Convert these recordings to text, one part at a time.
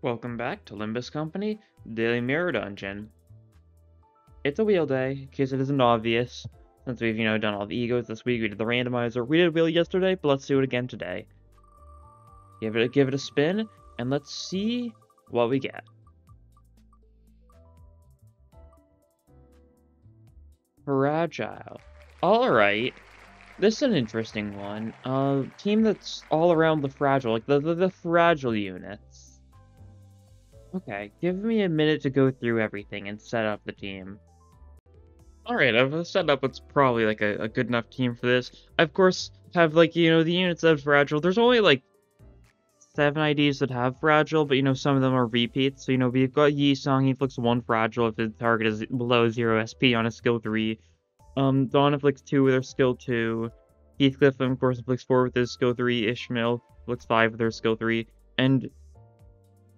Welcome back to Limbus Company Daily Mirror Dungeon. It's a wheel day, in case it isn't obvious. Since we've, you know, done all the egos this week, we did the randomizer. We did wheel yesterday, but let's do it again today. Give it, give it a spin, and let's see what we get. Fragile. Alright. This is an interesting one. Uh, team that's all around the fragile, like the, the, the fragile units. Okay, give me a minute to go through everything and set up the team. Alright, I've set up what's probably like a, a good enough team for this. I, of course, have like, you know, the units that of fragile. There's only like seven IDs that have fragile, but you know, some of them are repeats. So, you know, we've got Yi Song, he inflicts one fragile if the target is below zero SP on a skill three. Um, Dawn inflicts two with her skill two. Heathcliff, of course, inflicts four with his skill three. Ishmael inflicts five with her skill three. And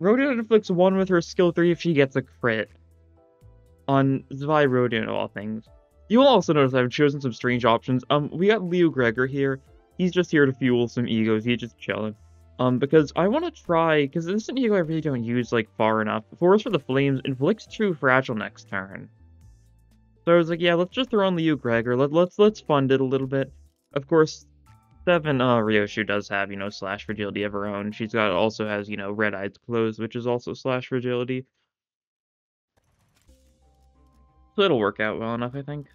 Rodion inflicts one with her skill three if she gets a crit. On Vi Rodion, of all things. You will also notice I've chosen some strange options. Um, we got Liu Gregor here. He's just here to fuel some egos. He's just chilling. Um, because I want to try, because this is an ego I really don't use, like, far enough. Forest for the Flames inflicts two fragile next turn. So I was like, yeah, let's just throw on Liu Gregor. Let, let's let's fund it a little bit. Of course, and uh, Ryoshu does have you know slash fragility of her own. She's got also has you know red eyes closed, which is also slash fragility. So it'll work out well enough, I think.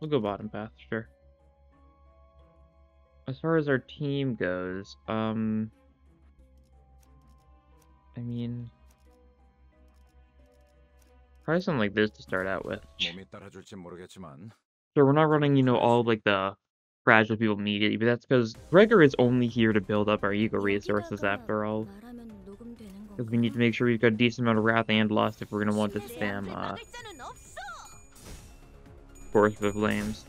We'll go bottom path, sure. As far as our team goes, um, I mean, probably something like this to start out with. So we're not running, you know, all like the fragile people immediately, but that's because Gregor is only here to build up our ego resources after all. Because we need to make sure we've got a decent amount of wrath and lust if we're gonna want to spam uh Force of Flames.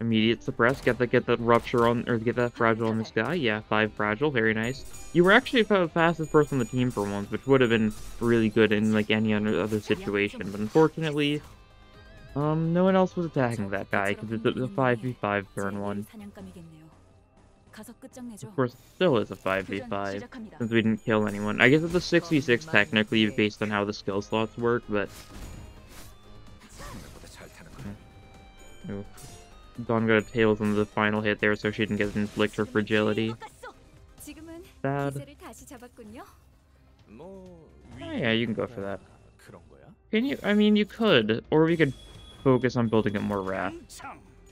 Immediate suppress, get that get that rupture on or get that fragile on this guy. Yeah, five fragile, very nice. You were actually the fastest person on the team for once, which would have been really good in like any other situation, but unfortunately, um, no one else was attacking that guy, because it's a 5v5 turn one. Of course, it still is a 5v5, since we didn't kill anyone. I guess it's a 6v6 technically, based on how the skill slots work, but... Hmm. Dawn got a Tails on the final hit there, so she didn't get an inflict her fragility. Sad. Oh yeah, you can go for that. Can you? I mean, you could. Or we could focus on building up more wrath,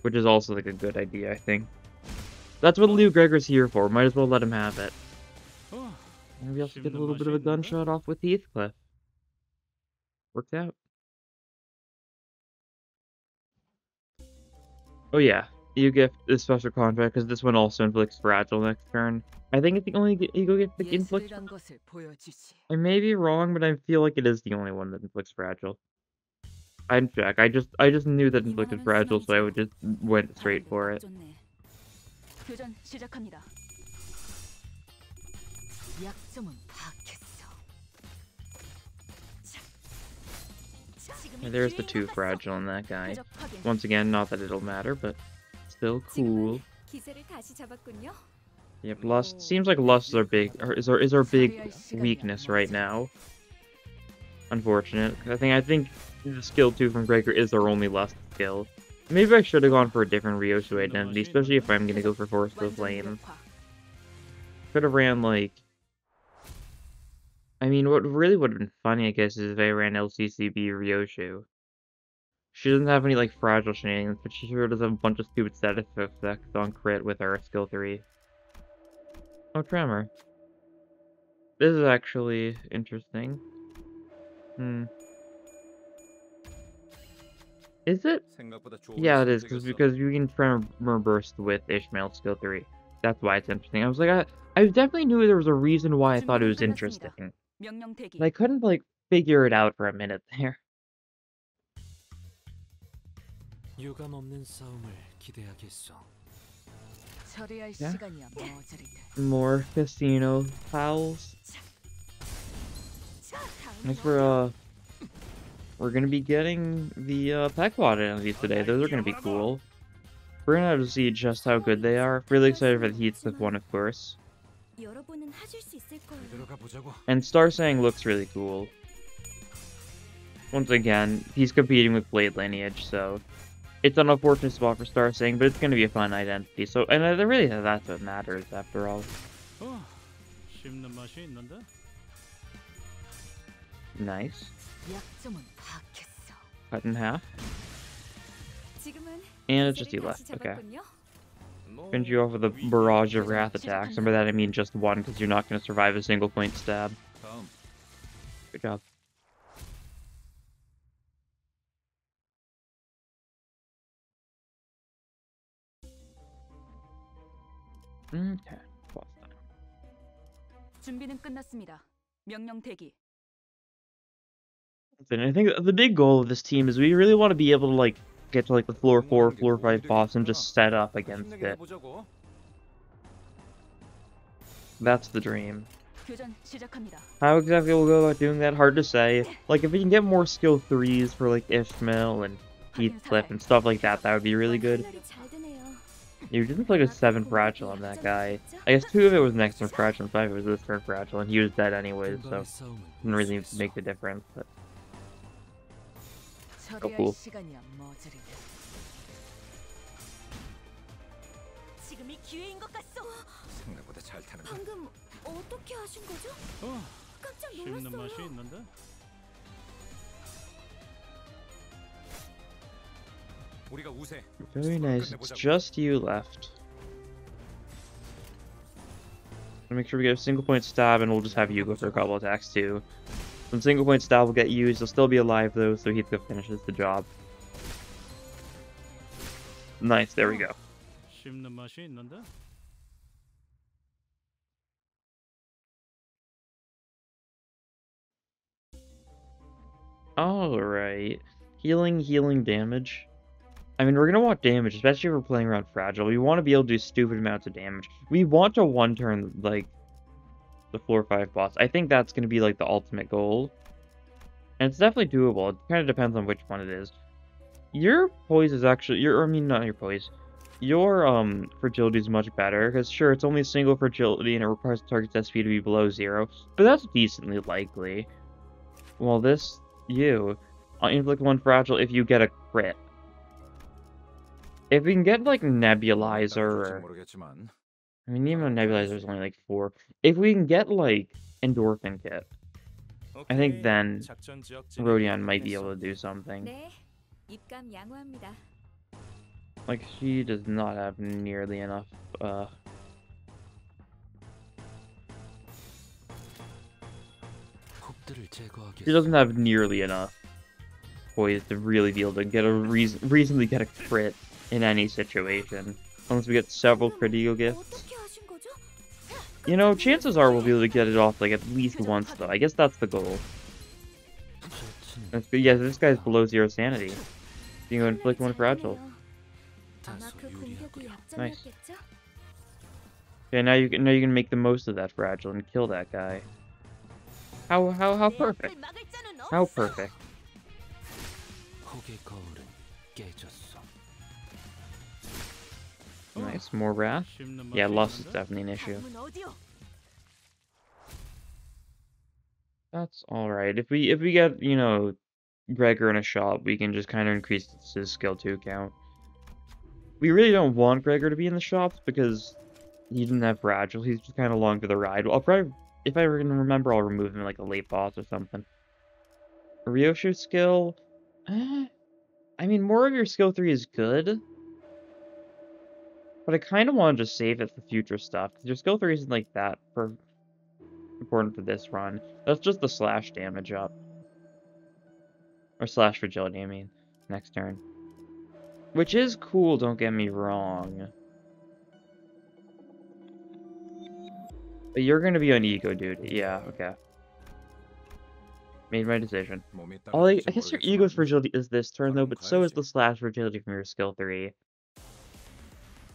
which is also like a good idea, I think. That's what Liu Gregor's here for. Might as well let him have it. Maybe also get a little bit of a gunshot off with Heathcliff. Worked out. Oh yeah, you gift this special contract because this one also inflicts fragile next turn. I think it's the only ego gift that inflicts. I may be wrong, but I feel like it is the only one that inflicts fragile. I'm Jack. I just I just knew that it looked fragile, so I would just went straight for it. And there's the two fragile in that guy. Once again, not that it'll matter, but still cool. Yep, lust seems like lust is our big is our is our big weakness right now. Unfortunate. I think I think skill 2 from Breaker is their only lust skill. Maybe I should have gone for a different Ryoshu identity, especially if I'm going to go for Forest of Flame. Could have ran, like... I mean, what really would have been funny, I guess, is if I ran LCCB Ryoshu. She doesn't have any, like, fragile shenanigans, but she sure does have a bunch of stupid status effects on crit with her skill 3. Oh, Tremor. This is actually interesting. Hmm. Is it? Yeah, it is, cause, because you can remember with Ishmael Skill 3. That's why it's interesting. I was like, I, I definitely knew there was a reason why I thought it was interesting. But I couldn't, like, figure it out for a minute there. Yeah. More casino fouls. Thanks for, uh, we're going to be getting the uh, Pequod entities today. Those are going to be cool. We're going to have to see just how good they are. Really excited for the Heathcliff one, of course. And Star Sang looks really cool. Once again, he's competing with Blade Lineage, so it's an unfortunate spot for Star Sang, but it's going to be a fun identity. So, and really that's what matters after all. Nice. 약점은 파악했어. Cut in half. 지금은 And it's just 기세를 you 다시 left. Okay. 잡았군요. Finish you off with a barrage of wrath attacks. And by that I mean just one, because you're not going to survive a single point stab. 다음. Good job. Okay. boss time. 준비는 끝났습니다. 명령 대기. something. I think the big goal of this team is we really want to be able to like get to like the floor four, floor five boss and just set up against it. That's the dream. How exactly we'll go about doing that, hard to say. Like, if we can get more skill 3s for, like, Ishmael and Heathcliff and stuff like that, that would be really good. You just like a 7 Fragile on that guy. I guess 2 of it was next turn Fragile and 5 was this turn Fragile, and he was dead anyway, so didn't really make the difference. But. 처리할 cool. 시간이야 머저리들. 지금이 기회인 것 같소. 생각보다 잘 타는 거. 방금 어떻게 하신 거죠? 어, 깜짝 씹는 맛이 놀랐어요. 있는데. 우리가 우세. very nice. It's just you left. So make sure we get a single point stab, and we'll just have you go for a couple attacks too. Some single point stab will get used. He'll still be alive though, so Heathcliff finishes the job. Nice, there we go. Alright. Healing, healing, damage. I mean, we're going to want damage, especially if we're playing around Fragile. We want to be able to do stupid amounts of damage. We want to one-turn, like, the floor 5 boss. I think that's going to be like the ultimate goal. And it's definitely doable. It kind of depends on which one it is. Your poise is actually... your. I mean, not your poise. Your um fragility is much better. Because sure, it's only a single fragility and it requires the target's SP to be below 0. But that's decently likely. Well, this... you... Uh, I'll inflict one fragile if you get a crit. If we can get like nebulizer or I mean, the amount nebulizer is only like four. If we can get like endorphin kit, I think then Rodion might be able to do something. Like she does not have nearly enough. Uh... She doesn't have nearly enough poise to really be able to get a reason, reasonably get a crit in any situation. Unless we get several critical gifts. You know, chances are we'll be able to get it off like at least once though. I guess that's the goal. That's. Yeah, this guy's below zero sanity. You can inflict one fragile. Nice. Okay, now you can now you can make the most of that fragile and kill that guy. How how how perfect. How perfect. Nice, more wrath. Yeah, loss is definitely an issue. That's alright. If we if we get, you know, Gregor in a shop, we can just kind of increase his skill 2 count. We really don't want Gregor to be in the shops because he doesn't have Fragile. He's just kind of along for the ride. I'll probably, if I can remember, I'll remove him like a late boss or something. Ryoshu skill? Eh, I mean, more of your skill 3 is good. But I kind of want to just save it for future stuff. Just go through reason like that for important for this run. That's just the slash damage up. Or slash fragility, I mean, next turn. Which is cool, don't get me wrong. But you're gonna be on ego duty. Yeah, okay. Made my decision. I, I guess your ego's fragility is this turn though, but so is the slash fragility from your skill 3.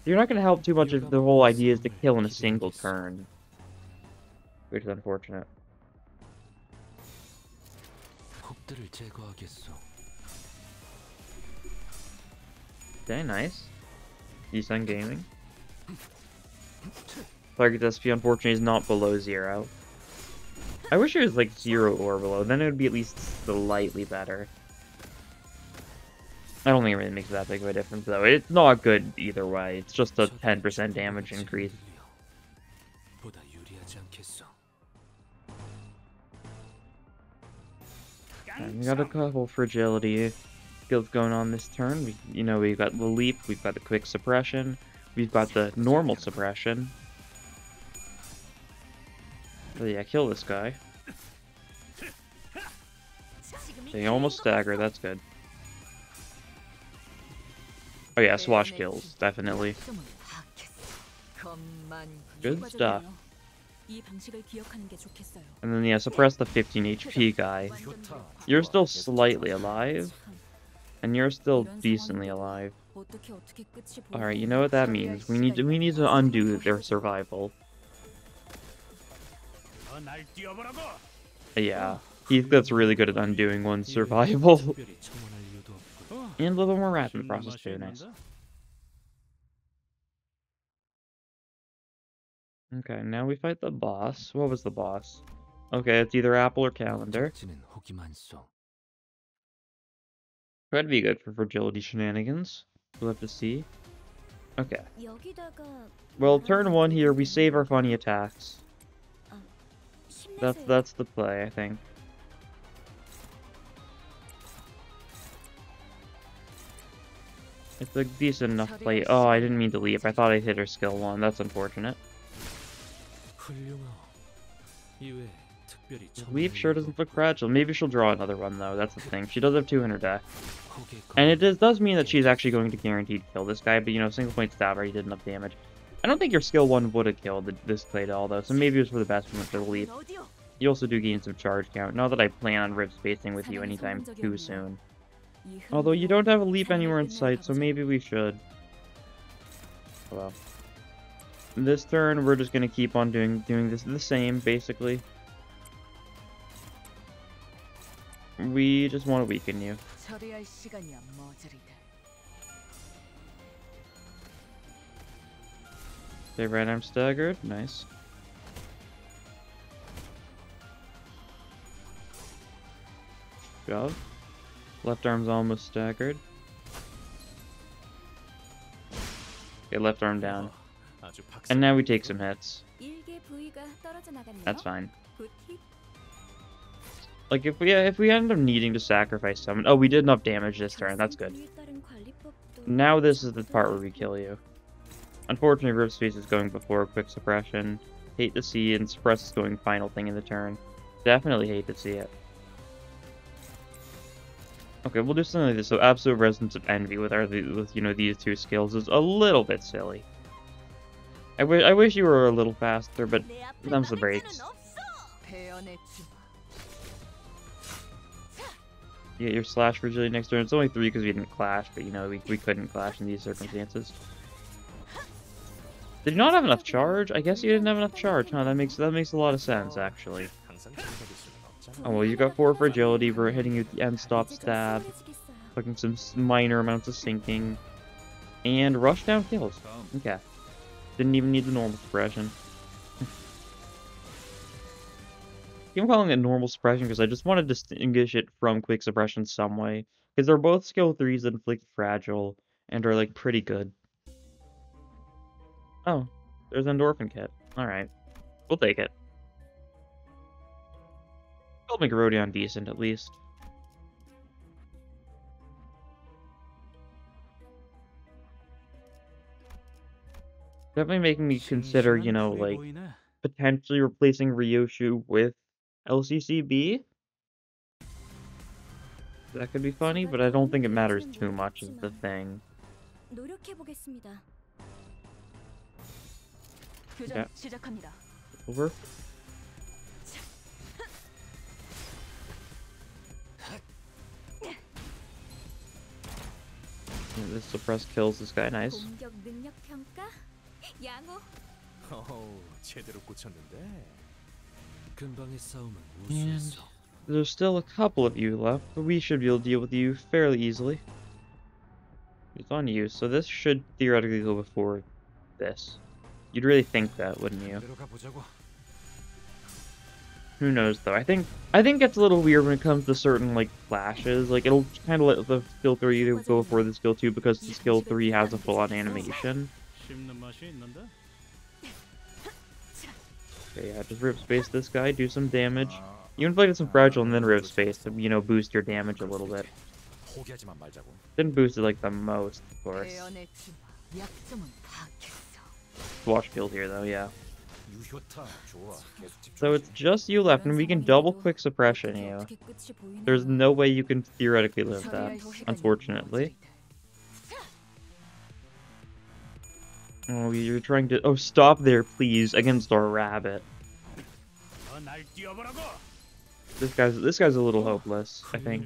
You're not going to help too much if the whole idea is to kill in a single turn. Which is unfortunate. Okay, nice. Yusun Gaming. Target SP unfortunately is not below zero. I wish it was like zero or below, then it would be at least slightly better. I don't think it really makes that big of a difference, though. It's not good either way. It's just a 10% damage increase. And we got a couple fragility skills going on this turn. We, you know, we've got the leap, we've got the quick suppression, we've got the normal suppression. So yeah, kill this guy. They almost stagger, that's good. Oh yeah, swash kills, definitely. Good stuff. And then yeah, suppress the 15 HP guy. You're still slightly alive, and you're still decently alive. Alright, you know what that means. We need to, we need to undo their survival. Yeah, Heathcliff's really good at undoing one's survival. And a little more rapid process too, nice. Okay, now we fight the boss. What was the boss? Okay, it's either Apple or Calendar. Could be good for fragility shenanigans. We'll have to see. Okay. Well, turn one here, we save our funny attacks. That's that's the play, I think. It's a decent enough play. Oh, I didn't mean to leap. I thought I hit her skill one. That's unfortunate. Leap sure doesn't look fragile. Maybe she'll draw another one, though. That's the thing. She does have 200 deck. And it does, does mean that she's actually going to guaranteed kill this guy, but, you know, single point stab already did enough damage. I don't think your skill 1 would have killed this Claydol, although, so maybe it was for the best one for the leap. You also do gain some charge count, not that I plan on rip spacing with you anytime too soon. Although you don't have a leap anywhere in sight, so maybe we should. Well. This turn, we're just gonna keep on doing doing this the same, basically. We just want to weaken you. Okay, right arm staggered. Nice. Shove. Left arm's almost staggered. Okay, left arm down. And now we take some hits. That's fine. Like, if we, if we end up needing to sacrifice someone... Oh, we did enough damage this turn. That's good. Now this is the part where we kill you. Unfortunately, Rift Space is going before Quick Suppression. Hate to see, and Suppress is going final thing in the turn. Definitely hate to see it. Okay, we'll do something like this. So Absolute Resonance of Envy with our with you know these two skills is a little bit silly. I wish I wish you were a little faster, but them's the brakes. You get your slash fragility next turn. It's only three because we didn't clash, but you know we we couldn't clash in these circumstances. Did you not have enough charge? I guess you didn't have enough charge, huh? That makes that makes a lot of sense actually. Oh well, you got 4 fragility for hitting you with the end stop stab, fucking some minor amounts of sinking, and rush down kills. Okay. Didn't even need the normal suppression. I'm calling it normal suppression because I just want to distinguish it from quick suppression some way. Because they're both skill 3s that inflict fragile and are like pretty good. Oh, there's Endorphin Kit. Alright, we'll take it. I'll make Rodion decent at least. Definitely making me consider, you know, like potentially replacing Ryoshu with LCCB. That could be funny, but I don't think it matters too much is the thing. Yeah. Over. the suppress kills this guy. Nice. And there's still a couple of you left, but we should be able to deal with you fairly easily. It's on you, so this should theoretically go before this. You'd really think that, wouldn't you? Who knows though? I think I think it's a little weird when it comes to certain like flashes. Like it'll kind of let the skill three either go before the skill two because the skill three has a full on animation. Okay, yeah, just rip space this guy, do some damage. You inflict some fragile and then rip space to you know boost your damage a little bit. Didn't boost it like the most, of course. Watch build here though, yeah. So it's just you left, and we can double quick suppression you. There's no way you can theoretically live that, unfortunately. Oh, you're trying to- oh, stop there, please, against our rabbit. This guy's- this guy's a little hopeless, I think.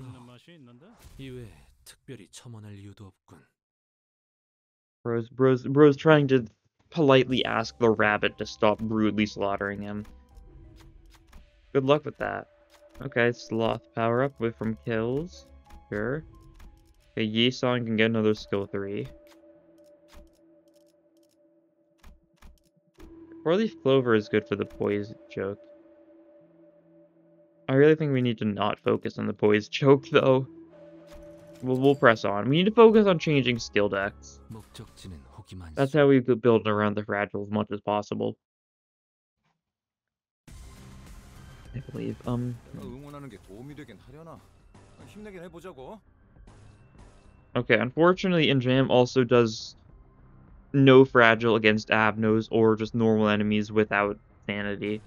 Bro's- bro's- bro's trying to politely ask the rabbit to stop brutally slaughtering him. Good luck with that. Okay, sloth power up with from kills. Sure. Okay, Yi Song can get another skill three. Four leaf clover is good for the poise choke. I really think we need to not focus on the poise choke though. We'll, we'll press on. We need to focus on changing skill decks. That's how we build around the fragile as much as possible. I believe. Um. Okay, unfortunately, Injam also does no fragile against Abnos or just normal enemies without sanity.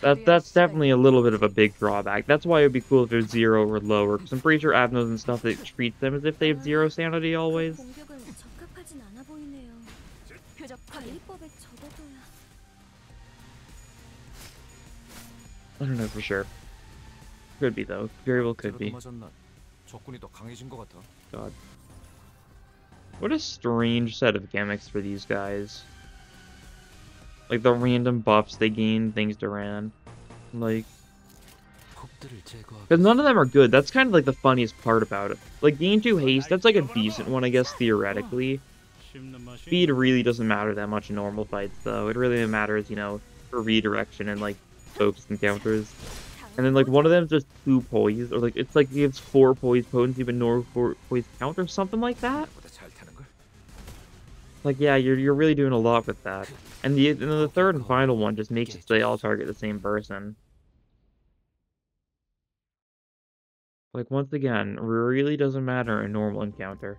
That, that's definitely a little bit of a big drawback. That's why it would be cool if there's zero or lower, because I'm pretty sure Abnos and stuff that treats them as if they have zero sanity always. 관리법에 적어둬야. I don't know for sure. Could be though. Very well could be. 맞았나? 적군이 더 강해진 것 같아. God. What a strange set of gimmicks for these guys. Like the random buffs they gain thanks to Ran. Like, 폭들을 제거하기 because none of them are good. That's kind of like the funniest part about it. Like, gain 2 haste, that's like a decent one, I guess, theoretically. Speed really doesn't matter that much in normal fights, though. It really matters, you know, for redirection and, like, focused encounters. And then, like, one of them is just two poise, or, like, it's like it gives four poise potency, but no four poise count, or something like that. Like, yeah, you're, you're really doing a lot with that. And the, and the third and final one just makes it so they all target the same person. Like, once again, really doesn't matter a normal encounter.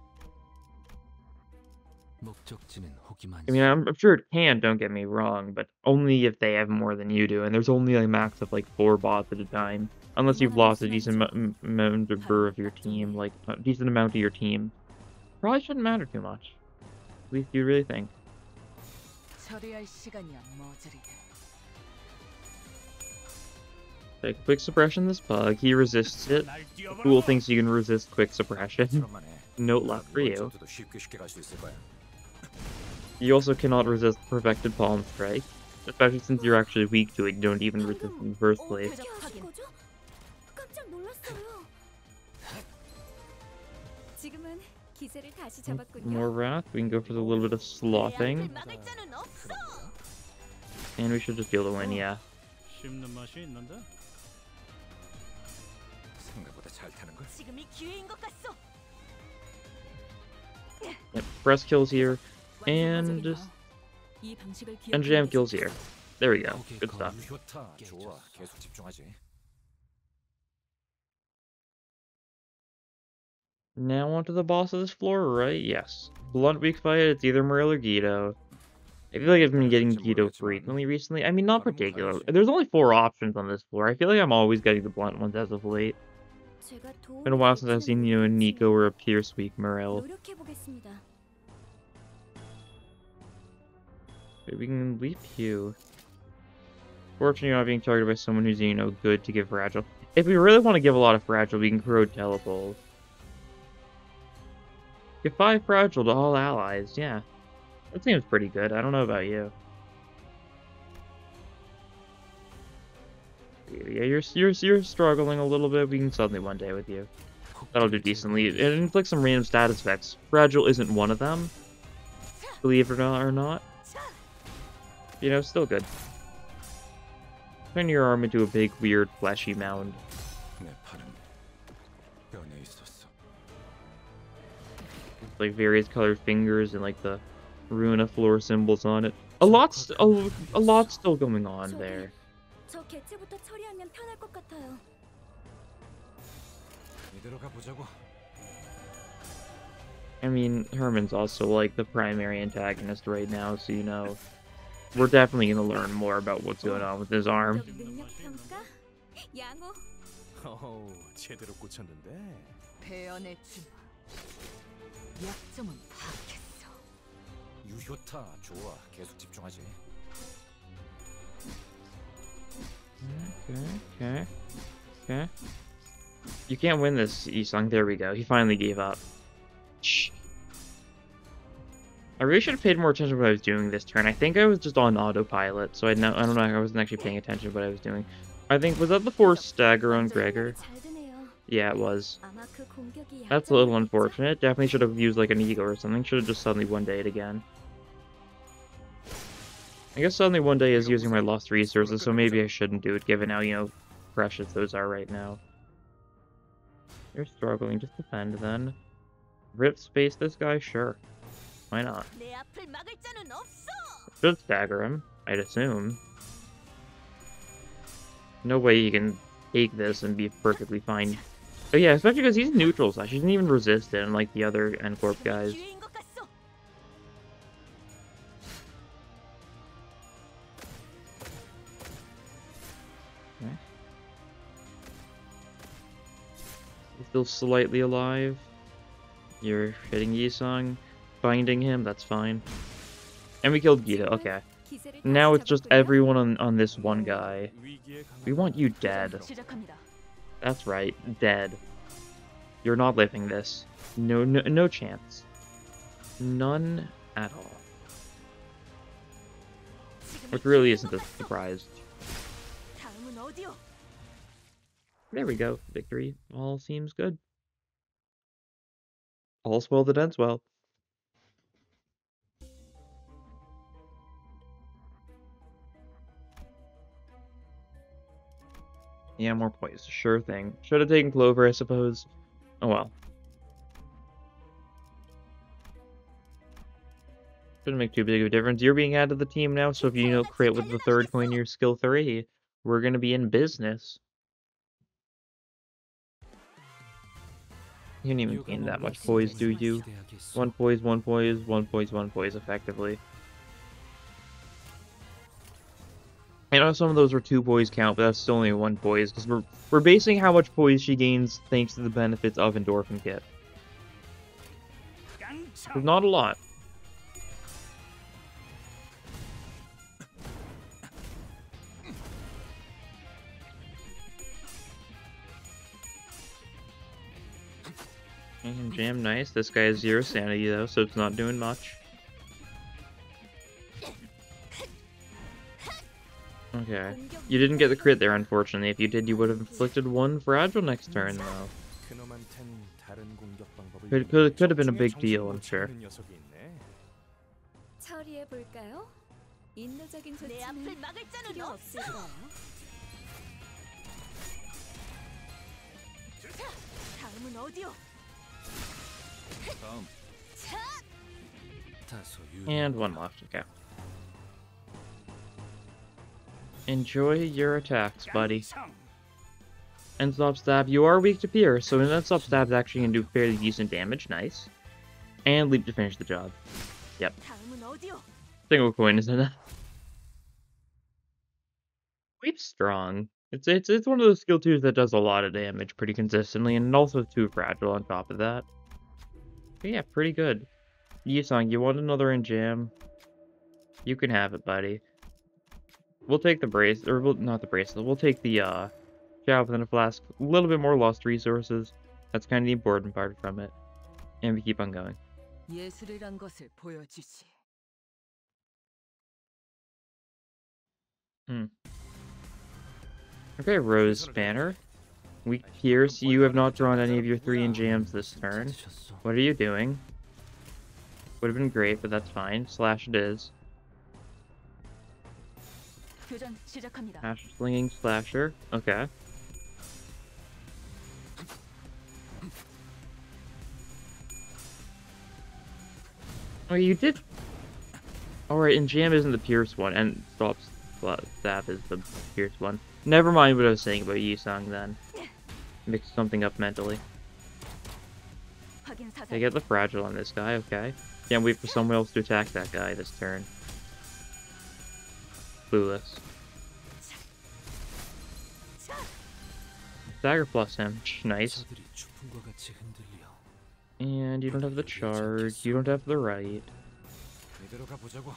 I mean, I'm, I'm, sure it can, don't get me wrong, but only if they have more than you do, and there's only a max of like four bots at a time. Unless you've lost a decent amount of your team, like a decent amount of your team. Probably shouldn't matter too much. At least you really think. Take quick suppression this bug. He resists it. The cool thinks you can resist quick suppression. No luck for you. You also cannot resist perfected palm strike, especially since you're actually weak to it, you don't even resist in the first place. More wrath, we can go for a little bit of slothing. And we should just be able to win, yeah. Yep, Breast kills here and N G M kills here. There we go. Good stuff. Now onto the boss of this floor, right? Yes. Blunt weak fight, it's either Morel or Guido. I feel like I've been getting Guido frequently recently. I mean, not particularly. There's only four options on this floor. I feel like I'm always getting the blunt ones as of late. It's been a while since I've seen, you know, a Nico or a Pierce weak Morel. We can leap you. Fortunately, you're not being targeted by someone who's, you know, good to give Fragile. If we really want to give a lot of Fragile, we can throw Telepole. Give 5 Fragile to all allies, yeah. That seems pretty good. I don't know about you. Yeah, you're, you're, you're struggling a little bit. We can suddenly one day with you. That'll do decently. It inflicts some random status effects. Fragile isn't one of them. Believe it or not you know, still good. Turn your arm into a big, weird, fleshy mound. Like various colored fingers and like the Ruina floor symbols on it. A lot, a, a lot still going on there. I mean, Herman's also like the primary antagonist right now, so you know we're definitely gonna learn more about what's going on with his arm. 공격 능력 평가? 양호. 어우, 제대로 꽂혔는데. 배연의 준 약점은 파악했어. 유효타 좋아. 계속 집중하지. Okay, okay, okay. You can't win this, Isung. There we go. He finally gave up. Shh. I really should have paid more attention to what I was doing this turn. I think I was just on autopilot, so I, I don't know. I wasn't actually paying attention to what I was doing. I think, was that the force stagger on Gregor? Yeah, it was. That's a little unfortunate. Definitely should have used like an ego or something. Should have just suddenly one day it again. I guess suddenly one day is using my lost resources, so maybe I shouldn't do it given how, you know, precious those are right now. You're struggling. Just defend then. Rip space this guy? Sure. Why not? Should stagger him, I'd assume. No way he can take this and be perfectly fine. Oh yeah, especially because he's neutral slash. He didn't even resist it, unlike the other N-Corp guys. Still slightly alive. You're hitting Yisung binding him, that's fine. And we killed Gita, okay. Now it's just everyone on, on this one guy. We want you dead. That's right, dead. You're not living this. No, no, no chance. None at all. Which really isn't a surprise. There we go. Victory. All seems good. All's well that ends well. Yeah, more poise. Sure thing. Should have taken Clover, I suppose. Oh well. Shouldn't make too big of a difference. You're being added to the team now, so if you know crit with the third coin, your skill three, we're gonna be in business. You don't even gain that much poise, do you? One poise, one poise, one poise, one poise, effectively. I know some of those were two poise count, but that's still only one poise, because we're, we're basing how much poise she gains thanks to the benefits of Endorphin Kit. Not a lot. And jam nice. This guy has zero sanity though, so it's not doing much. Okay. You didn't get the crit there, unfortunately. If you did, you would have inflicted one fragile next turn, though. Could, could, could have been a big deal, I'm sure. And one left, okay. Enjoy your attacks, buddy. And stop stab. You are weak to pierce, so an up stab is actually going to do fairly decent damage. Nice. And leap to finish the job. Yep. Single coin is enough. Leap's strong. It's it's it's one of those skill twos that does a lot of damage pretty consistently, and also too fragile on top of that. But yeah, pretty good. Yisong, you want another in jam? You can have it, buddy. We'll take the brace, or we'll, not the bracelet, we'll take the uh, javelin flask. A little bit more lost resources. That's kind of the important part from it. And we keep on going. Hmm. Okay, Rose Banner. We Pierce, you have not drawn any of your three in jams this turn. What are you doing? Would have been great, but that's fine. Slash it is. 교전 시작합니다. Ash slinging slasher. Okay. Oh, you did. Alright, and Jam isn't the Pierce one, and Stop Staff is the Pierce one. Never mind what I was saying about Yisung then. Mixed something up mentally. 확인 사살. They get the fragile on this guy, okay. Can't wait for someone else to attack that guy this turn. Clueless. Dagger plus him. Nice. 저들이 추풍과 같이 흔들려. And you don't have the charge, you don't have the right. 이대로 가보자고.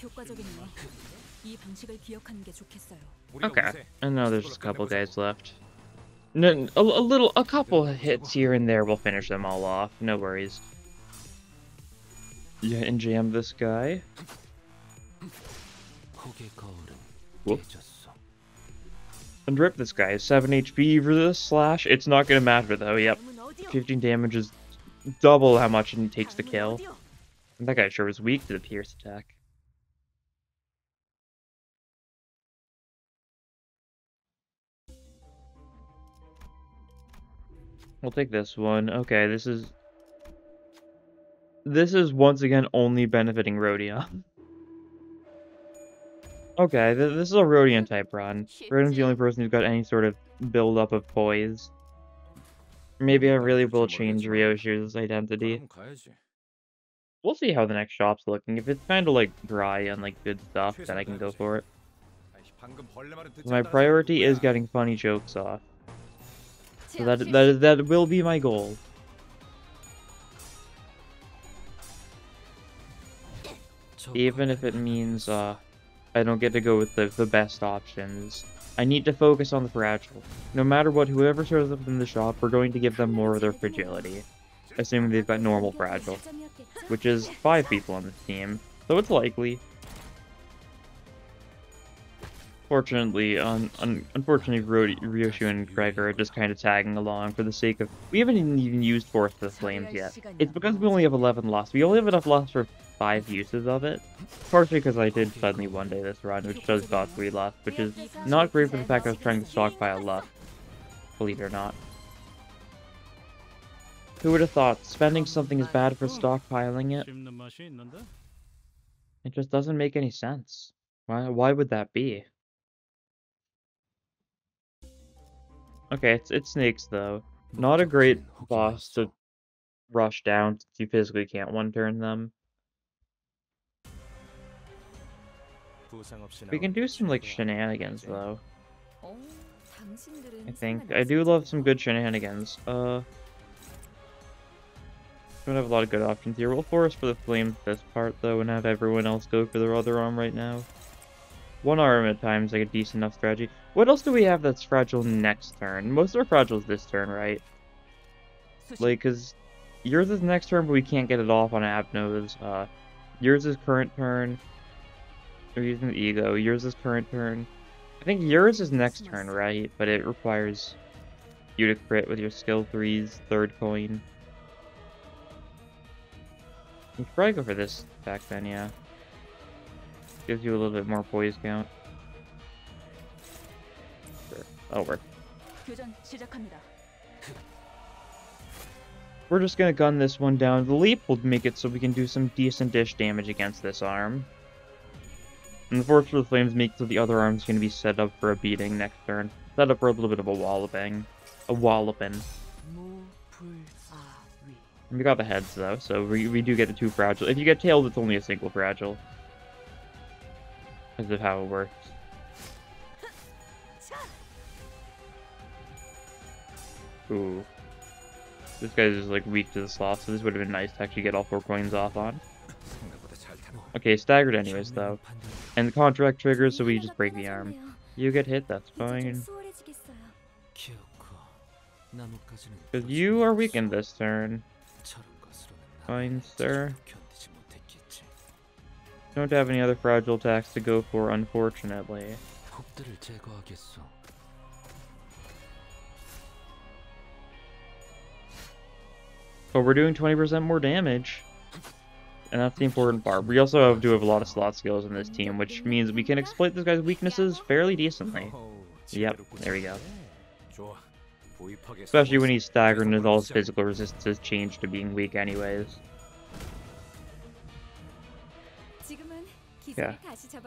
효과적이네요. Okay, I know there's a couple guys left. No, a, a little, a couple hits here and there will finish them all off. No worries. Yeah, and jam this guy. Whoop. And rip this guy. 7 HP for this slash. It's not going to matter though. Yep. 15 damage is double how much and he takes the kill. And that guy sure was weak to the pierce attack. We'll take this one. Okay, this is... This is once again only benefiting Rodion. Okay, th this is a Rodion type run. Rodion's the only person who's got any sort of build-up of poise. Maybe I really will change Ryoshu's identity. We'll see how the next shop's looking. If it's kind of like dry and like good stuff, then I can go for it. My priority is getting funny jokes off. So that that that will be my goal. Even if it means uh, I don't get to go with the, the best options. I need to focus on the fragile. No matter what, whoever shows up in the shop, we're going to give them more of their fragility. Assuming they've got normal fragile. Which is five people on this team, so it's likely. Unfortunately, un, un unfortunately, Ryoshu and Gregor are just kind of tagging along for the sake of... We haven't even used forth of the Flames yet. It's because we only have 11 loss. We only have enough loss for 5 uses of it. Partially because I did suddenly one day this run, which does cost 3 loss, which is not great for the fact I was trying to stockpile luck. Believe it or not. Who would have thought spending something is bad for stockpiling it? It just doesn't make any sense. Why, why would that be? Okay, it's it's snakes though. Not a great boss to rush down since you physically can't one turn them. We can do some like shenanigans though. I think I do love some good shenanigans. Uh, don't have a lot of good options here. We'll Forest for the Flame this part though, and have everyone else go for their other arm right now. One arm at a time is like a decent enough strategy. What else do we have that's fragile next turn? Most of our fragiles this turn, right? Like, cause yours is next turn, but we can't get it off on Abno's. Uh, yours is current turn. We're using the ego. Yours is current turn. I think yours is next turn, right? But it requires you to crit with your skill threes, third coin. You should probably go for this back then, yeah. Gives you a little bit more poise count. That'll work. We're just gonna gun this one down. The leap will make it so we can do some decent dish damage against this arm. And the Force of the Flames makes so the other arm's gonna be set up for a beating next turn. Set up for a little bit of a walloping. A walloping. And we got the heads, though, so we, we do get the two fragile. If you get tailed, it's only a single fragile. Because of how it works. Ooh. This guy's just like weak to the sloth. so this would have been nice to actually get all four coins off on. Okay, staggered anyways though. And the contract triggers, so we just break the arm. You get hit, that's fine. Because you are weakened this turn. Fine, sir. Don't have any other fragile attacks to go for, unfortunately. But we're doing 20% more damage. And that's the important part. We also have, do have a lot of slot skills in this team, which means we can exploit this guy's weaknesses fairly decently. Yep, there we go. Especially when he's staggered and all his physical resistance is changed to being weak anyways. Yeah.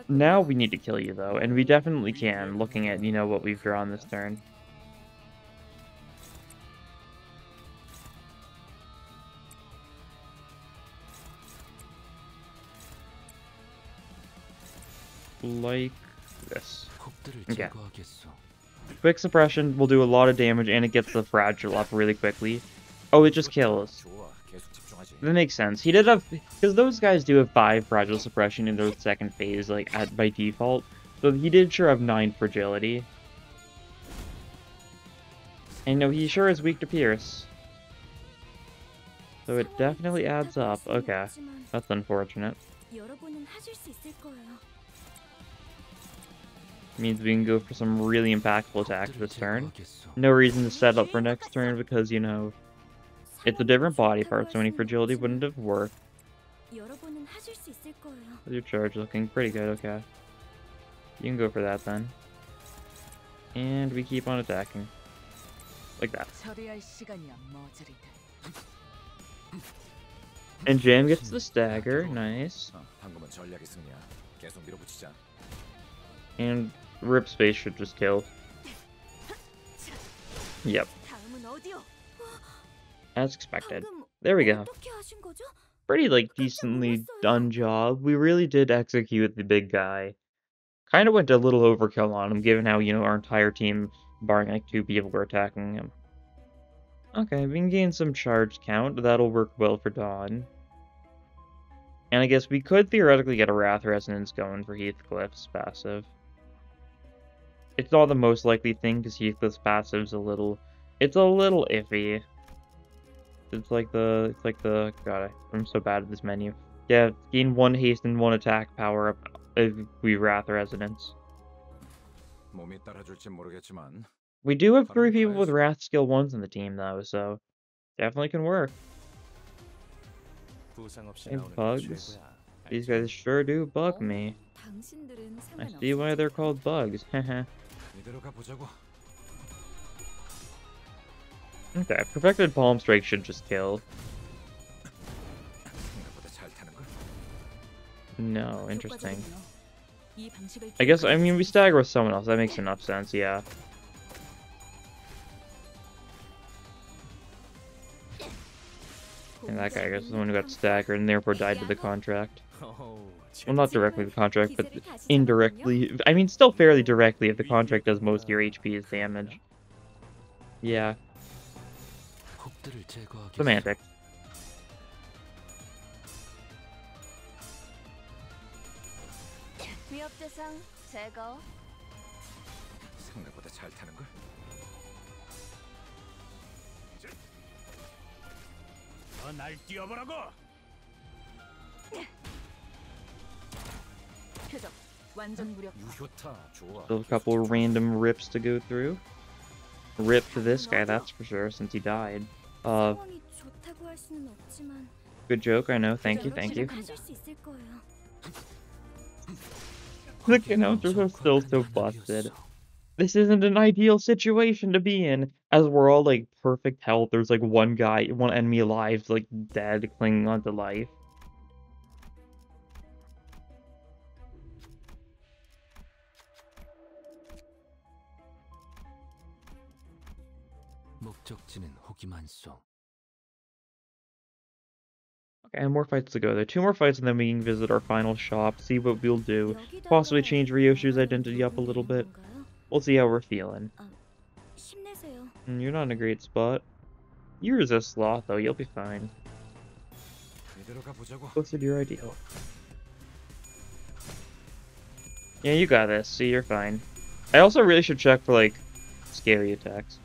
Now we need to kill you though, and we definitely can, looking at, you know, what we've drawn this turn. like this. Okay. Quick suppression will do a lot of damage and it gets the fragile up really quickly. Oh, it just kills. That makes sense. He did have because those guys do have five fragile suppression in their second phase, like at by default. So he did sure have nine fragility. And no, he sure is weak to pierce. So it definitely adds up. Okay. That's unfortunate means we can go for some really impactful attacks this turn. No reason to set up for next turn because, you know, it's a different body part, so any fragility wouldn't have worked. Your charge looking pretty good, okay. You can go for that then. And we keep on attacking. Like that. And Jam gets the stagger, nice. And Rip spaceship just killed. Yep. As expected. There we go. Pretty, like, decently done job. We really did execute the big guy. Kind of went a little overkill on him, given how, you know, our entire team, barring like two people, were attacking him. Okay, we can gain some charge count. That'll work well for Dawn. And I guess we could theoretically get a Wrath Resonance going for Heathcliff's passive it's not the most likely thing because Heathcliff's passive's a little, it's a little iffy. It's like the, it's like the, god, I'm so bad at this menu. Yeah, gain one haste and one attack power up if we Wrath resonance. We do have three people with Wrath skill ones on the team though, so definitely can work. And bugs. These guys sure do bug me. Oh, I see why they're called bugs. Haha. 이대로 가보자고. okay, perfected palm strike should just kill. 생각보다 잘 타는 걸. No, interesting. 효과적이네요. 이 방식을 I guess I 기억하는 mean we stagger with someone else. That makes enough sense. Yeah. And that guy I guess is the one who got staggered and therefore died to the contract. well, not directly the contract, but indirectly. I mean, still fairly directly if the contract does most of your HP is damage. Yeah, 폭 Still a couple random rips to go through. Rip to this guy, that's for sure, since he died. Uh, good joke, I know. Thank you, thank you. The counters are still so busted. This isn't an ideal situation to be in, as we're all like perfect health. There's like one guy, one enemy alive, like dead, clinging onto life. Pokemon Okay, and more fights to go. There are two more fights, and then we can visit our final shop, see what we'll do, possibly change Ryoshu's identity up a little bit. We'll see how we're feeling. Mm, you're not in a great spot. You resist Sloth, though. You'll be fine. Close your ideal. Yeah, you got this. See, you're fine. I also really should check for, like, scary attacks.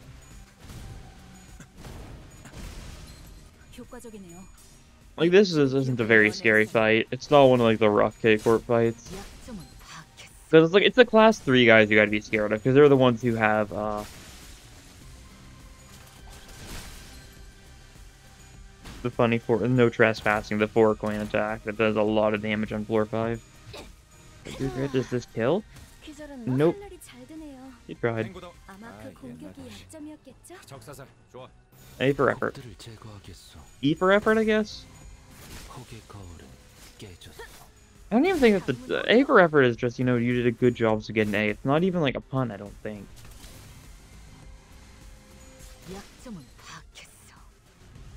Like this is, isn't a very scary fight. It's not one of like the rough K-Corp fights. Cause it's like it's the class three guys you gotta be scared of, because they're the ones who have uh the funny four no trespassing, the four coin attack that does a lot of damage on floor five. Dude, does this kill? Nope. He tried. A for effort. E for effort, I guess? I don't even think that the A for effort is just, you know, you did a good job to get an A. It's not even like a pun, I don't think.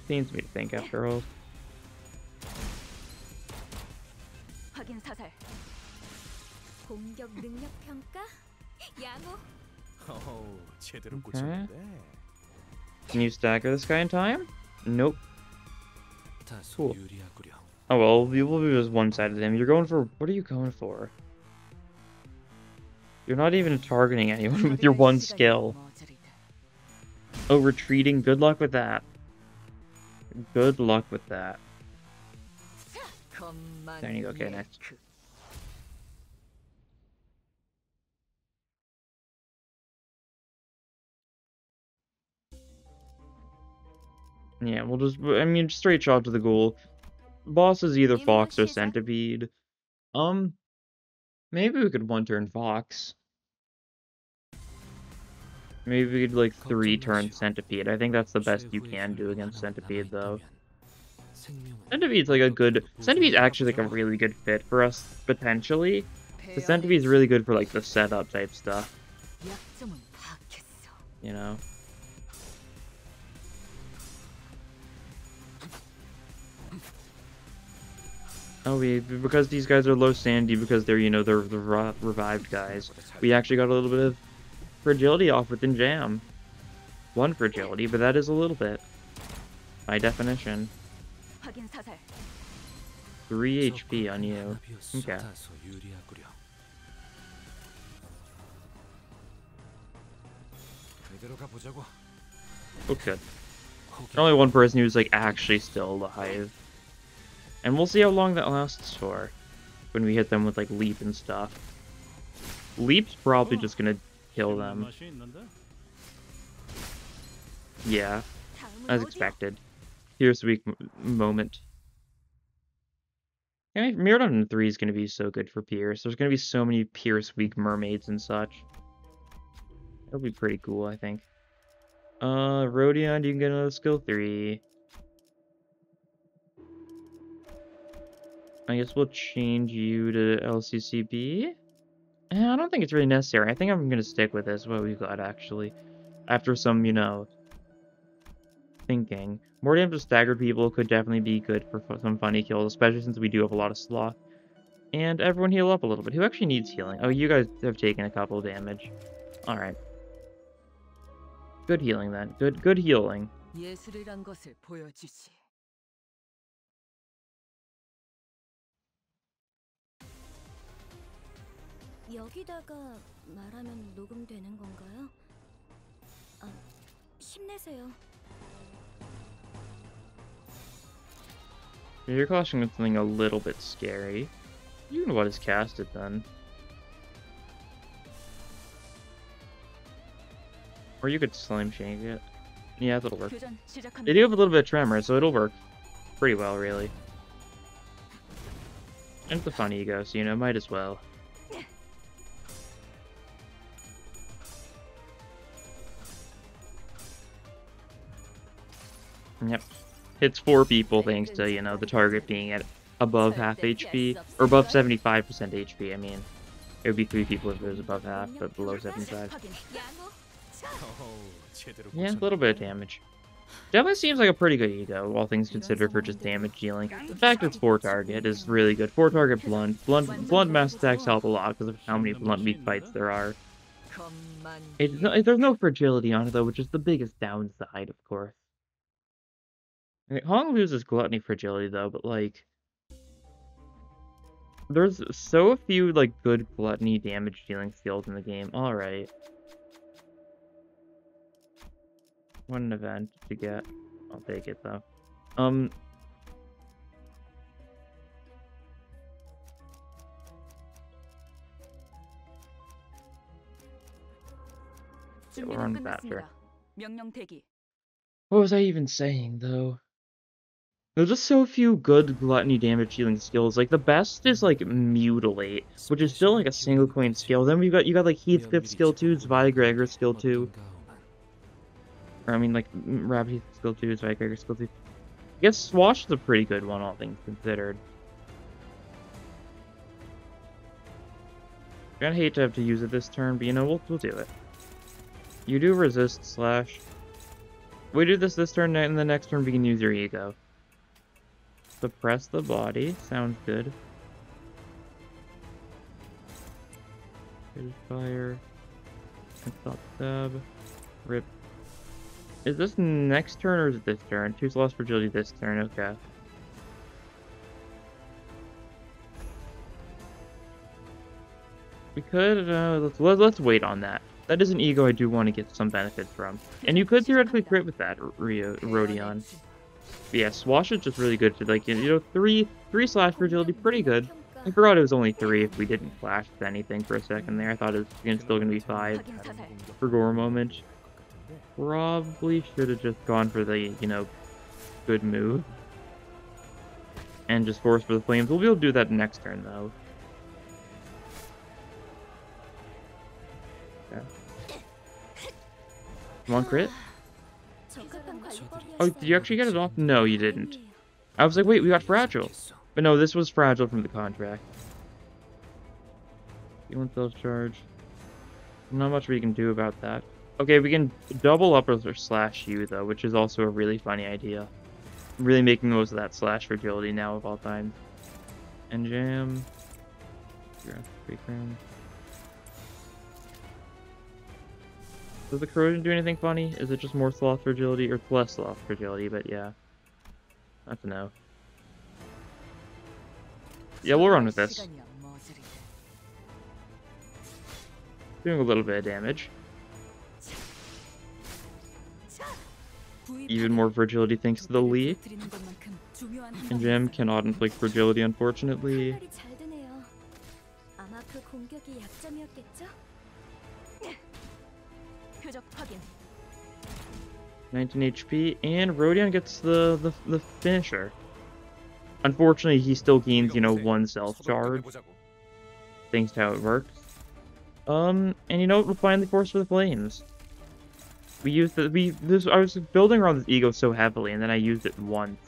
Seems me to think after all. Okay. Can you stagger this guy in time? Nope. Cool. Oh well, you will be just one side of them. You're going for... What are you going for? You're not even targeting anyone with your one skill. Oh, retreating. Good luck with that. Good luck with that. There you go. Okay, next. Yeah, we'll just, I mean, straight shot to the goal. Boss is either Fox or Centipede. Um, maybe we could one turn Fox. Maybe we could, like, three turn Centipede. I think that's the best you can do against Centipede, though. Centipede's, like, a good... Centipede's actually, like, a really good fit for us, potentially. The Centipede's really good for, like, the setup type stuff. You know? Oh, we because these guys are low sanity because they're you know they're the revived guys. We actually got a little bit of fragility off within jam. One fragility, but that is a little bit by definition. 3 HP on you. Okay. Oh. Only one person who's like actually still alive. And we'll see how long that lasts for when we hit them with like leap and stuff. Leap's probably just gonna kill them. Yeah, as expected. Here's the weak moment. Yeah, Mirrodon 3 is going to be so good for Pierce. There's going to be so many Pierce weak mermaids and such. That'll be pretty cool, I think. Uh, Rodion, you can get another skill 3. I guess we'll change you to LCCB. Eh, I don't think it's really necessary. I think I'm gonna stick with this, what we've got, actually. After some, you know, thinking. More damage to staggered people could definitely be good for some funny kills, especially since we do have a lot of sloth. And everyone heal up a little bit. Who actually needs healing? Oh, you guys have taken a couple of damage. Alright. Good healing then. Good good healing. 여주지. 여기다가 말하면 녹음되는 건가요? 아, 힘내세요. You're clashing with something a little bit scary. You know what is casted then. Or you could slime shake it. Yeah, that'll work. 교전 시작합니다. They do have a little bit of tremor, so it'll work pretty well, really. And it's a fun ego, so you know, might as well. Yep. Hits four people thanks to, you know, the target being at above half HP, or above 75% HP, I mean. It would be three people if it was above half, but below 75. Yeah, a little bit of damage. Definitely seems like a pretty good ego, all things considered, for just damage dealing. The fact it's 4 target is really good. 4 target blunt. Blunt, blunt mass attacks help a lot because of how many blunt meat fights there are. It, there's no fragility on it though, which is the biggest downside, of course. Hong Lu's gluttony fragility though, but like there's so few like good gluttony damage dealing skills in the game. All right. what an event to get. I'll take it though. Um We're on faster. What was I even saying though? There's just so few good gluttony damage dealing skills. Like the best is like mutilate, which is still like a single coin skill. Then we got you got like Heathcliff skill two, Zwei Gregor skill two, or I mean like Rabbit Heath skill two, Zwei Gregor skill two. I guess Swash is a pretty good one, all things considered. I'm gonna hate to have to use it this turn, but you know we'll we'll do it. You do resist slash. We do this this turn, and the next turn we can use your ego. Suppress the body. Sounds good. Fire. Stop stab. Rip. Is this next turn or is it this turn? Two slots fragility this turn, okay. We could, uh, let's, let, let's wait on that. That is an ego I do want to get some benefit from. And you could theoretically crit with that, Rio, Rodion. But yeah, Swash is just really good for like you know three three slash fragility, pretty good. I forgot it was only three if we didn't flash with anything for a second there. I thought it was still gonna be five. For Gore moment. Probably should have just gone for the, you know, good move. And just Forest for the Flames. We'll be able to do that next turn though. Yeah, Come on, crit. Oh, did you actually get it off? No, you didn't. I was like, wait, we got fragile. But no, this was fragile from the contract. You want self charge. Not much we can do about that. Okay, we can double up or slash you though, which is also a really funny idea. Really making most of that slash fragility now of all time. And jam. Free crown. Does the corrosion do anything funny? Is it just more sloth fragility or less sloth fragility? But yeah, I don't know. Yeah, we'll run with this. Doing a little bit of damage. Even more fragility thanks to the Lee. And Jim cannot inflict fragility, unfortunately. 19 HP, and Rodion gets the, the, the finisher. Unfortunately, he still gains, you know, one self charge, thanks to how it works. Um, and you know? We'll finally Forest for the Flames. We used the, we, this, I was building around this ego so heavily, and then I used it once.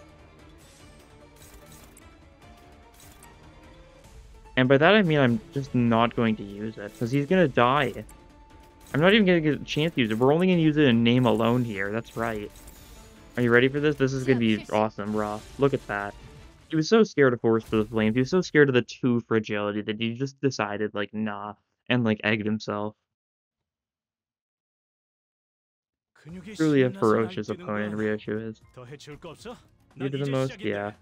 And by that I mean I'm just not going to use it, because he's gonna die. I'm not even gonna get a chance to use it. We're only gonna use it in name alone here, that's right. Are you ready for this? This is gonna be awesome, raw. Look at that. He was so scared of Forest for the Flames. He was so scared of the two fragility that he just decided, like, nah, and, like, egged himself. Truly a ferocious opponent, Ryoshu is. You do the most, yeah.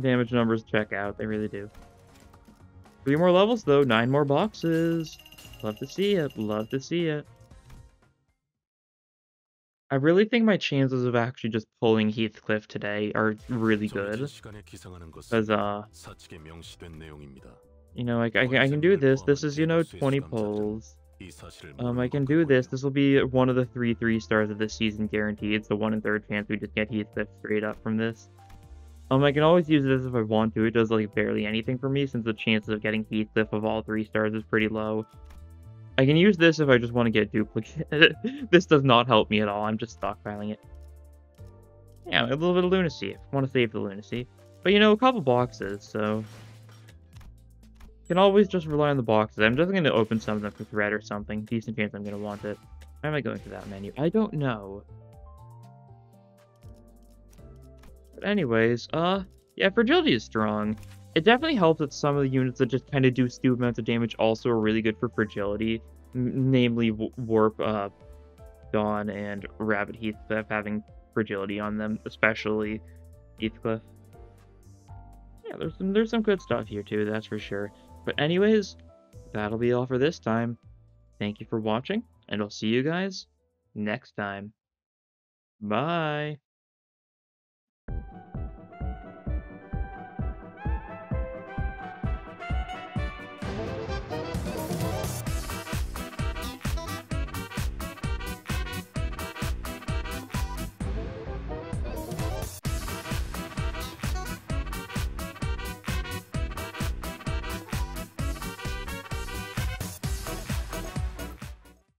Damage numbers check out, they really do. Three more levels, though. Nine more boxes. Love to see it. Love to see it. I really think my chances of actually just pulling Heathcliff today are really good. Because, uh, you know, like, I, I can do this. This is, you know, 20 pulls. Um, I can do this. This will be one of the three three stars of this season guaranteed. It's the one in third chance we just get Heathcliff straight up from this. Um, I can always use this if I want to. It does like barely anything for me since the chances of getting Heathcliff of all three stars is pretty low. I can use this if I just want to get duplicate. this does not help me at all. I'm just stockpiling it. Yeah, a little bit of lunacy. I want to save the lunacy. But you know, a couple boxes, so can always just rely on the boxes. I'm just going to open some of them for thread or something. Decent chance I'm going to want it. Why am I going to that menu? I don't know. But anyways, uh, yeah, fragility is strong. It definitely helps that some of the units that just kind of do stupid amounts of damage also are really good for fragility. Namely, Warp, uh, Dawn, and Rabbit Heathcliff having fragility on them, especially Heathcliff. Yeah, there's some, there's some good stuff here too, that's for sure. But anyways, that'll be all for this time. Thank you for watching, and I'll see you guys next time. Bye.